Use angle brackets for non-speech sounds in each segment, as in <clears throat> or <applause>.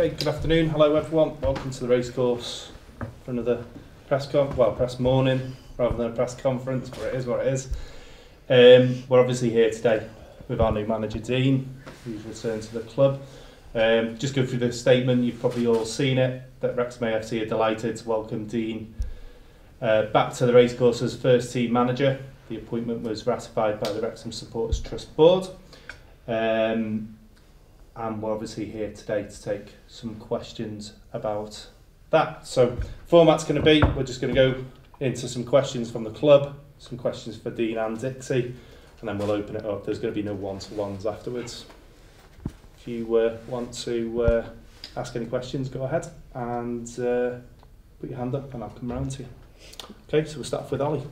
Okay, good afternoon. Hello, everyone. Welcome to the racecourse for another press con well, press morning rather than a press conference, but it is what it is. Um, we're obviously here today with our new manager, Dean, who's returned to the club. Um, just go through the statement, you've probably all seen it, that Wrexham AFC are delighted to welcome Dean uh, back to the racecourse as first team manager. The appointment was ratified by the Wrexham Supporters Trust Board. Um, and we're obviously here today to take some questions about that. So format's going to be, we're just going to go into some questions from the club, some questions for Dean and Dixie, and then we'll open it up. There's going to be no one-to-ones afterwards. If you uh, want to uh, ask any questions, go ahead and uh, put your hand up and I'll come round to you. Okay, so we'll start off with Ollie.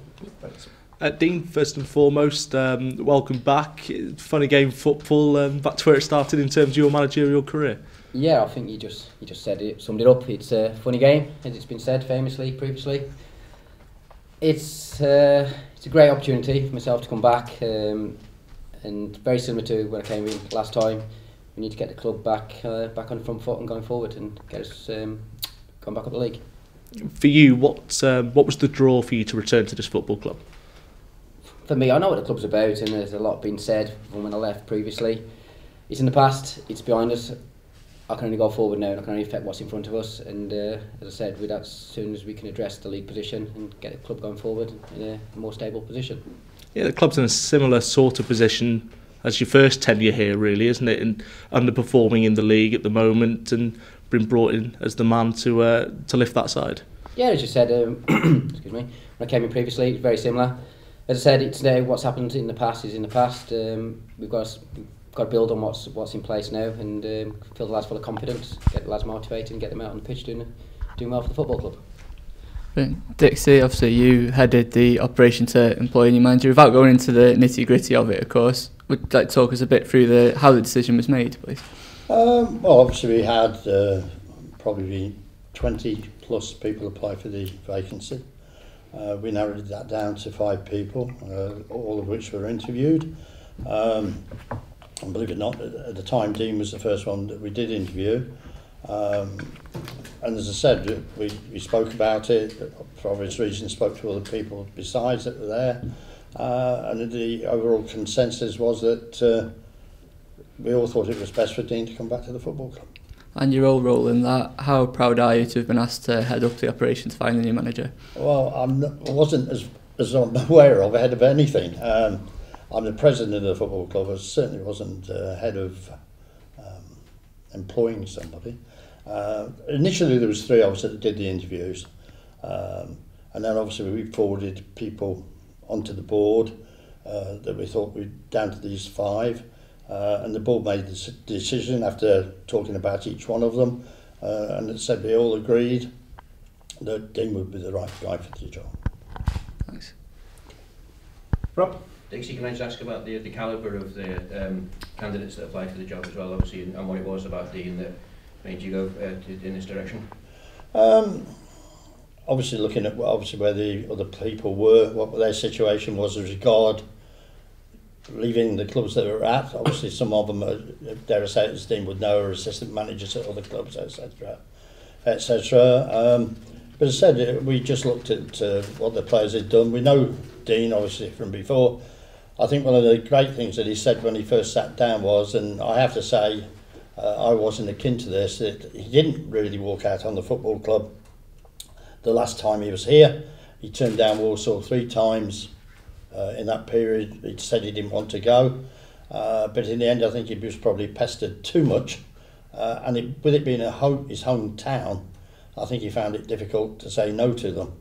Thanks. Uh, Dean, first and foremost, um, welcome back. Funny game football, um, back to where it started in terms of your managerial career. Yeah, I think you just you just said it, summed it up. It's a funny game, as it's been said famously previously. It's uh, it's a great opportunity for myself to come back, um, and very similar to when I came in last time. We need to get the club back uh, back on the front foot and going forward, and get us um, going back up the league. For you, what um, what was the draw for you to return to this football club? For me, I know what the club's about, and there's a lot been said from when I left previously. It's in the past, it's behind us. I can only go forward now, and I can only affect what's in front of us. And uh, as I said, with that, as soon as we can address the league position and get the club going forward in a more stable position. Yeah, the club's in a similar sort of position as your first tenure here, really, isn't it? And underperforming in the league at the moment, and been brought in as the man to uh, to lift that side. Yeah, as you said, um, <coughs> excuse me, when I came in previously, very similar. As I said, it's now what's happened in the past is in the past. Um, we've got to, we've got to build on what's what's in place now and um, fill the lads full of confidence, get the lads motivated, and get them out on the pitch doing doing well for the football club. Dixie, obviously you headed the operation to employ a new manager. Without going into the nitty gritty of it, of course, would you like to talk us a bit through the how the decision was made, please? Um, well, obviously we had uh, probably 20 plus people apply for the vacancy. Uh, we narrowed that down to five people, uh, all of which were interviewed. Um, and believe it or not, at the time, Dean was the first one that we did interview. Um, and as I said, we, we spoke about it, for obvious reasons, spoke to other people besides that were there. Uh, and the overall consensus was that uh, we all thought it was best for Dean to come back to the football club and your old role in that. How proud are you to have been asked to head up the operation to find a new manager? Well, I'm not, I wasn't as, as I'm aware of ahead of anything. Um, I'm the president of the football club. I certainly wasn't uh, head of um, employing somebody. Uh, initially, there was three of us that did the interviews, um, and then obviously we forwarded people onto the board uh, that we thought we'd down to these five. Uh, and the board made the decision after talking about each one of them, uh, and it said they all agreed that Dean would be the right guy for the job. Thanks. Rob? Dixie, can I just ask about the, the calibre of the um, candidates that applied for the job as well, obviously, and, and what it was about Dean that made you go uh, to, in this direction? Um, obviously, looking at obviously where the other people were, what their situation was as regard leaving the clubs that were at. Obviously, some of them, are, dare I say, as Dean would know, are assistant managers at other clubs, etc., etc. Um, but as I said, we just looked at uh, what the players had done. We know Dean, obviously, from before. I think one of the great things that he said when he first sat down was, and I have to say, uh, I wasn't akin to this, that he didn't really walk out on the football club the last time he was here. He turned down Walsall three times uh, in that period. He said he didn't want to go, uh, but in the end, I think he was probably pestered too much. Uh, and it, with it being a home, his hometown, I think he found it difficult to say no to them.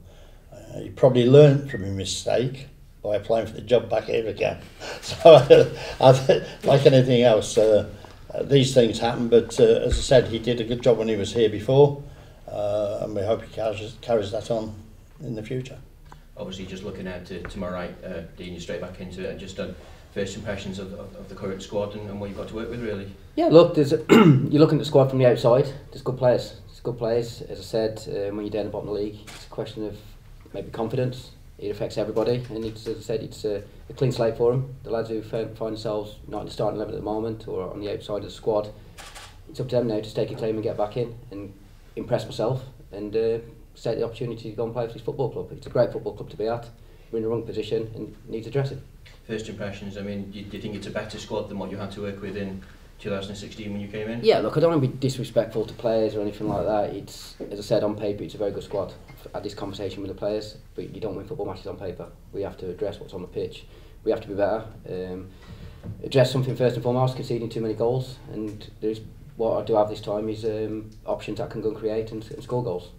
Uh, he probably learned from his mistake by applying for the job back here again. <laughs> so, I, like anything else, uh, uh, these things happen. But uh, as I said, he did a good job when he was here before, uh, and we hope he carries, carries that on in the future. Obviously, just looking at to, to my right, uh, Dean, you straight back into it, and just done first impressions of, of, of the current squad and, and what you've got to work with, really. Yeah, look, there's a, <clears throat> you're looking at the squad from the outside. There's good players. There's good players. As I said, um, when you're down the bottom of the league, it's a question of maybe confidence. It affects everybody, and it's, as I said, it's a, a clean slate for them. The lads who find, themselves not in the starting level at the moment or on the outside of the squad, it's up to them now to stake a claim and get back in and impress myself and uh, set the opportunity to go and play for this football club. It's a great football club to be at. We're in the wrong position and need addressing. First impressions, I mean, do you, you think it's a better squad than what you had to work with in 2016 when you came in? Yeah, look, I don't want to be disrespectful to players or anything like that. It's, as I said, on paper, it's a very good squad. I've had this conversation with the players, but you don't win football matches on paper. We have to address what's on the pitch. We have to be better. Um, address something first and foremost, conceding too many goals. And there's what I do have this time is um, options that can go and create and, and score goals.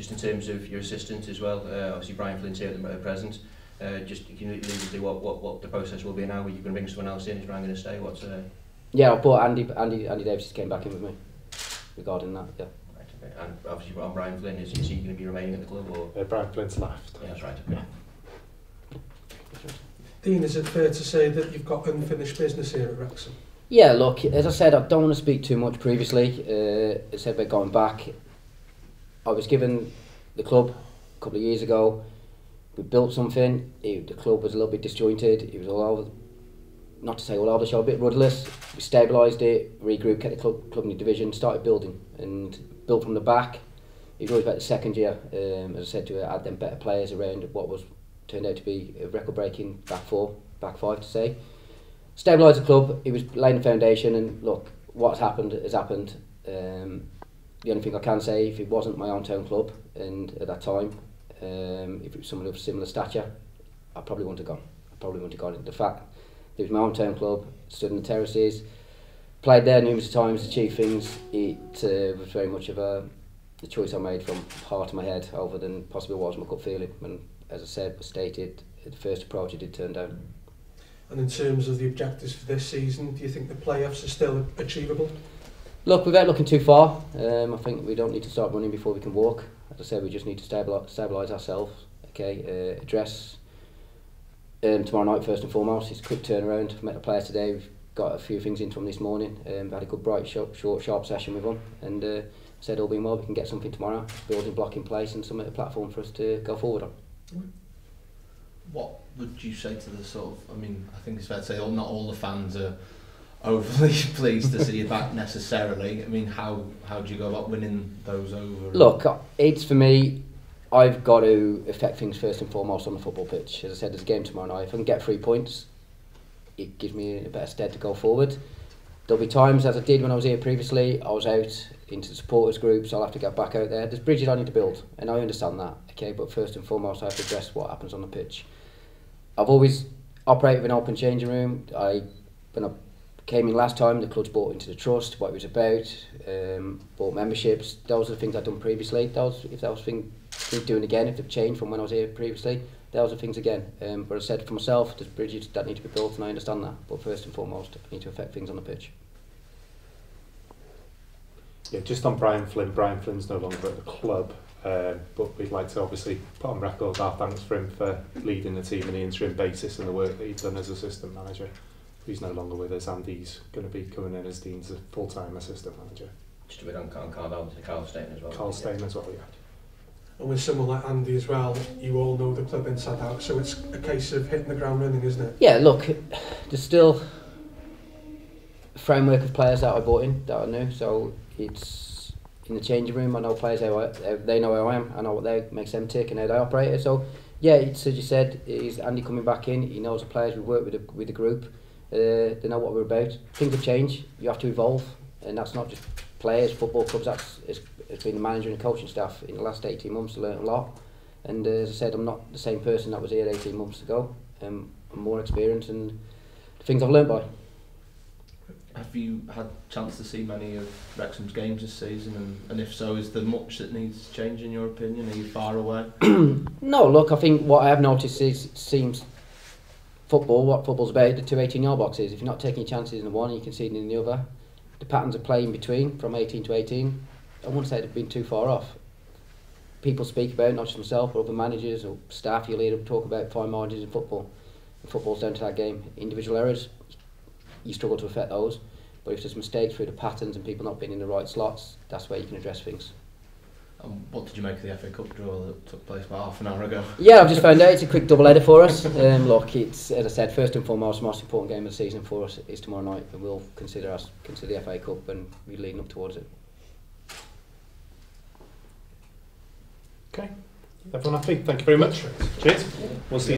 Just in terms of your assistant as well, uh, obviously Brian Flynn's here at the present. Uh, just can you leave what, what, what the process will be now? Are you going to bring someone else in? Is Brian going to stay? What's uh... Yeah, I brought Andy. Andy Andy Davies just came back in with me regarding that. Yeah. Right, okay. And obviously on Brian Flynn, is, is he going to be remaining at the club or? Uh, Brian Flynn's left. Yeah, that's right. Okay. Dean, is it fair to say that you've got unfinished business here at Wrexham? Yeah, look, as I said, I don't want to speak too much previously. Uh, I said about going back. I was given the club a couple of years ago. We built something. It, the club was a little bit disjointed. It was all over, not to say all over the show, a bit rudderless. We stabilised it, regrouped, kept the club, club in the division, started building, and built from the back. It was always about the second year, um, as I said, to add them better players around what was turned out to be a record-breaking back four, back five to say. Stabilised the club. It was laying the foundation, and look, what's happened has happened. Um, the only thing I can say, if it wasn't my own town club, and at that time, um, if it was someone of similar stature, I probably wouldn't have gone. I probably wouldn't have gone. The fact it was my own town club, stood in the terraces, played there numerous times, achieved things, it uh, was very much of a, a choice I made from heart of my head, over than possibly was my gut feeling. And as I said, was stated, the first approach I did turn down. And in terms of the objectives for this season, do you think the playoffs are still achievable? Look, without looking too far, um, I think we don't need to start running before we can walk. As I said, we just need to stabilise, stabilise ourselves. Okay, uh, address um, tomorrow night first and foremost. It's a quick turnaround. I've met the players today. We've got a few things into them this morning. Um, had a good, bright, short, short, sharp session with them, and uh, said all being well, we can get something tomorrow, building block in place, and some a platform for us to go forward on. What would you say to the sort of? I mean, I think it's fair to say all, not all the fans are overly <laughs> pleased to see you back necessarily. I mean, how how do you go about winning those over? Look, it's for me. I've got to affect things first and foremost on the football pitch. As I said, there's a game tomorrow night. If I can get three points, it gives me a better stead to go forward. There'll be times, as I did when I was here previously, I was out into the supporters groups. I'll have to get back out there. There's bridges I need to build, and I understand that. Okay, but first and foremost, I have to address what happens on the pitch. I've always operated with an open changing room. I when I came in last time, the club's bought into the trust, what it was about, um, bought memberships. Those are the things I'd done previously. Those, if those things need doing again, if they've changed from when I was here previously, those are things again. Um, but I said for myself, there's bridges that need to be built, and I understand that. But first and foremost, I need to affect things on the pitch. Yeah, just on Brian Flynn. Brian Flynn's no longer at the club, um, but we'd like to obviously put on record our thanks for him for leading the team on the interim basis and the work that he's done as assistant manager. He's no longer with us, and he's going to be coming in as Dean's full-time assistant manager. Just a bit on, on Carl, Carl Stein as well. Carl Stein as well, yeah. And with someone like Andy as well, you all know the club inside out, so it's a case of hitting the ground running, isn't it? Yeah, look, there's still a framework of players that I brought in that I knew, so it's in the changing room. I know players how I, they know how I am. I know what they makes them tick and how they operate it. So yeah, it's as you said, is Andy coming back in. He knows the players. We work with the, with the group. Uh, they know what we're about. Things have changed. You have to evolve, and that's not just players, football clubs. That's it's, it's been the manager and coaching staff in the last 18 months to learn a lot. And uh, as I said, I'm not the same person that was here 18 months ago. Um, I'm more experienced and the things I've learned by. Have you had chance to see many of Wrexham's games this season, and, and if so, is there much that needs to change in your opinion? Are you far away? <clears throat> no, look, I think what I have noticed is it seems football, what football's about, the two 18 yard boxes. If you're not taking chances in the one, you can see it in the other. The patterns of play in between, from 18 to 18, I wouldn't say they've been too far off. People speak about, not just myself, but other managers or staff you'll hear talk about fine margins in football. And football's down to that game. Individual errors, you struggle to affect those. But if there's mistakes through the patterns and people not being in the right slots, that's where you can address things. What did you make of the FA Cup draw that took place about half an hour ago? <laughs> Yeah, I've just found out it's a quick double header for us. Um, look, it's as I said, first and foremost, the most important game of the season for us is tomorrow night, and we'll consider us consider the FA Cup and we're leading up towards it. Okay, everyone happy? Thank you very much. Cheers. We'll see.